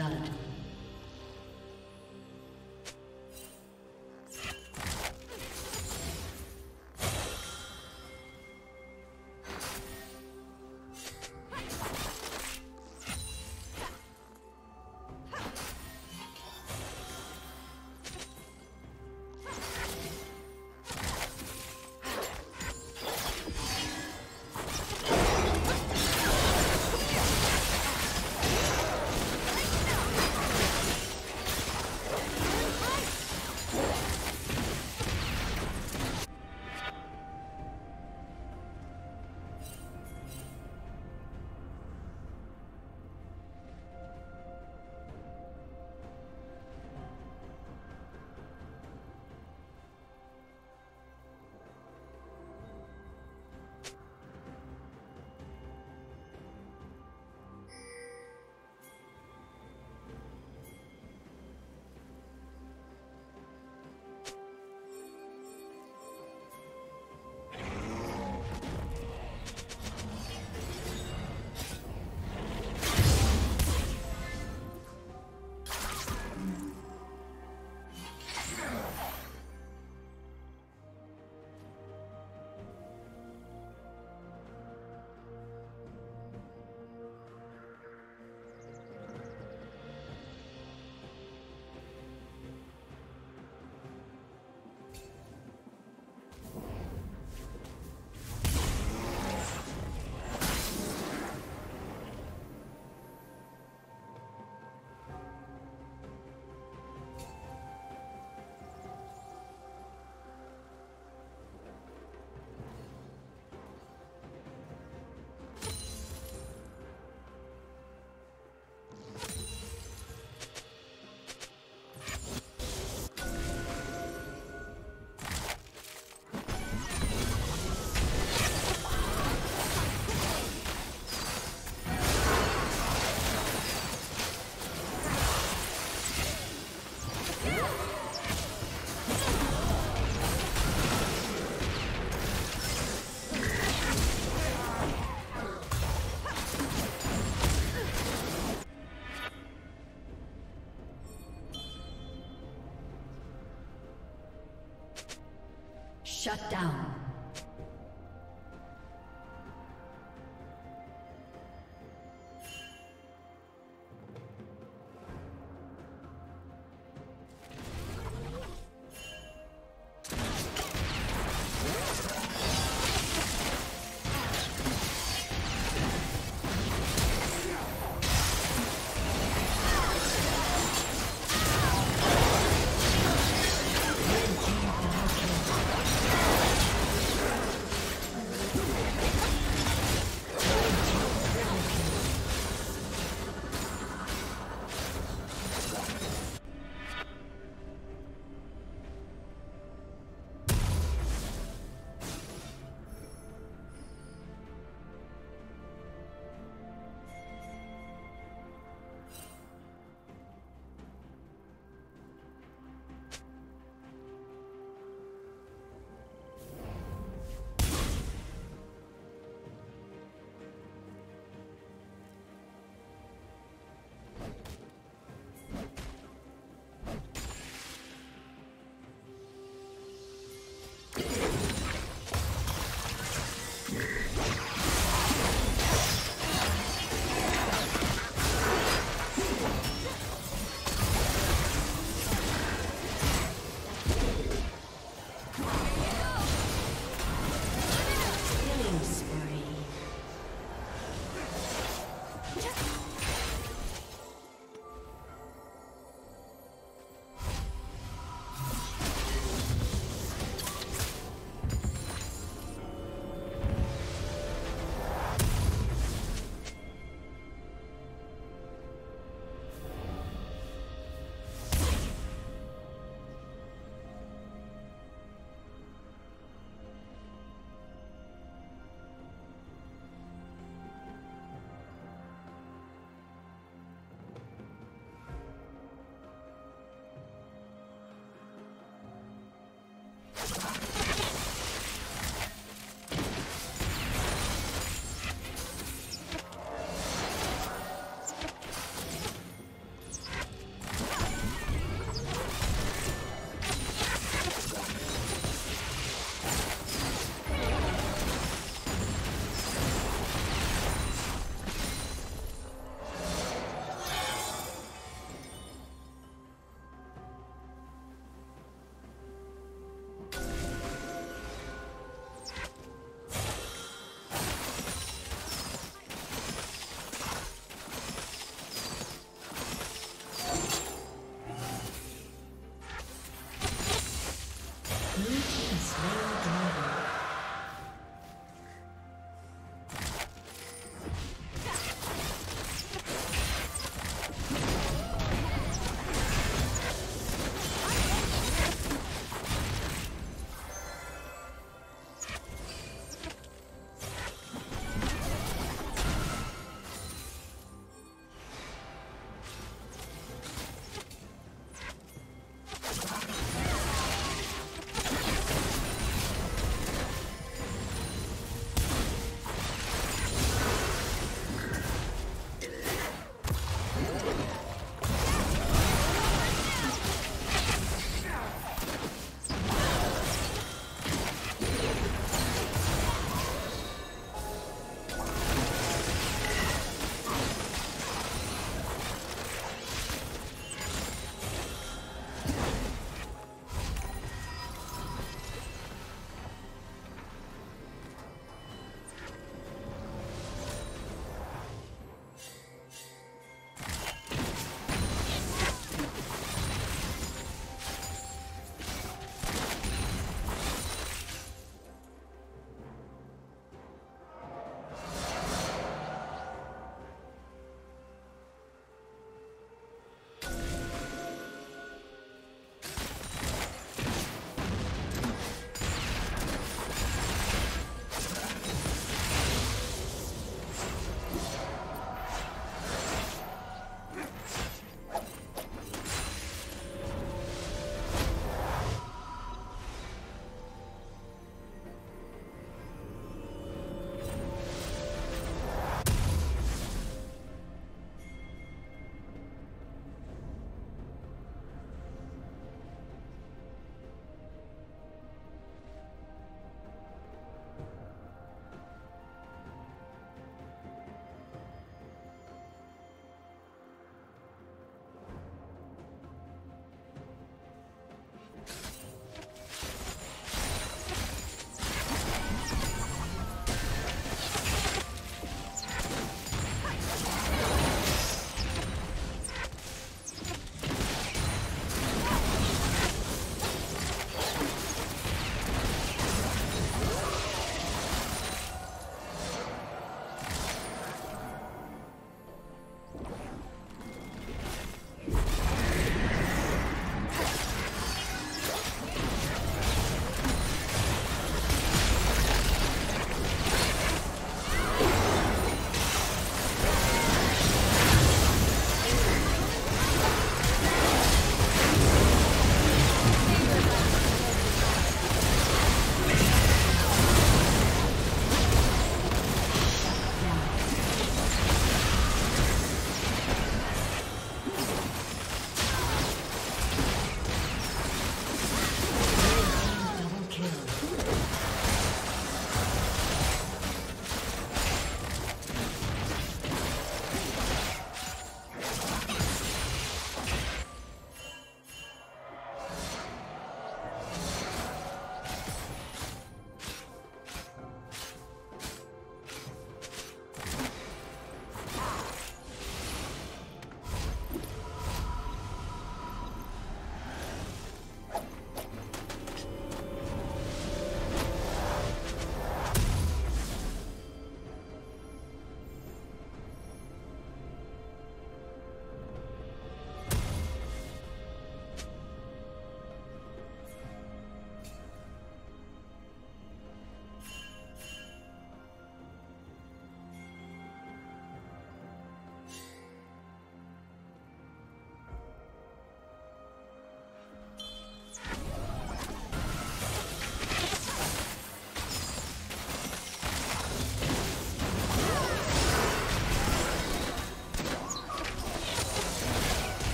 Blood. Shut down.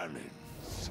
cannons.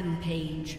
Rampage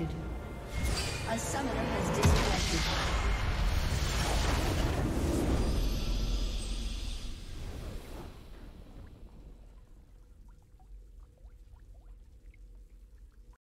Disconnected.